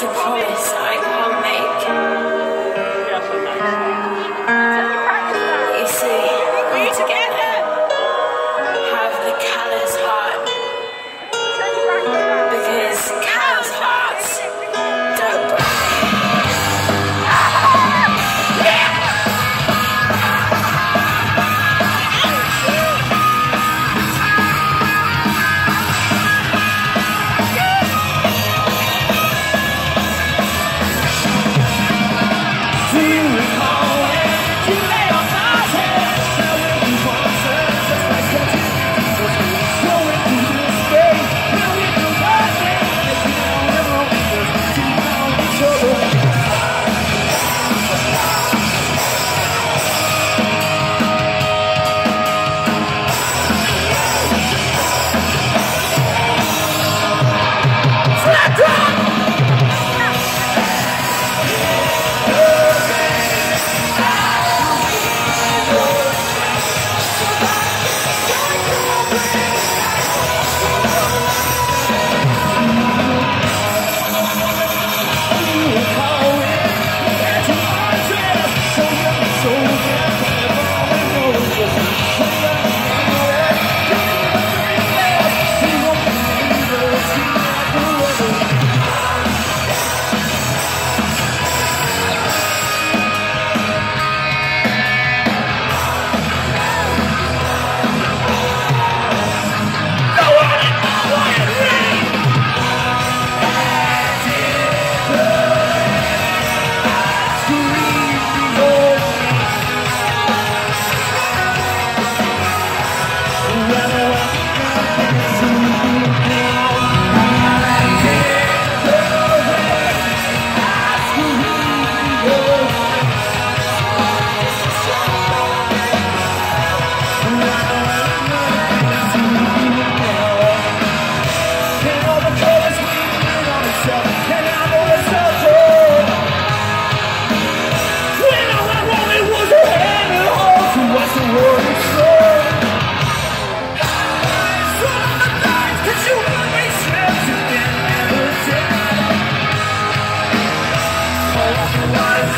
to promise.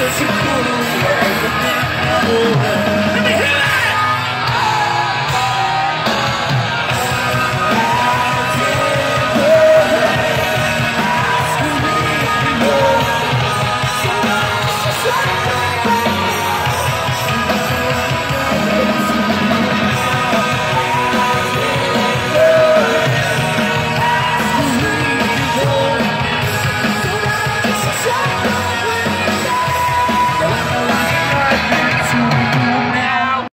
Cause you pull away from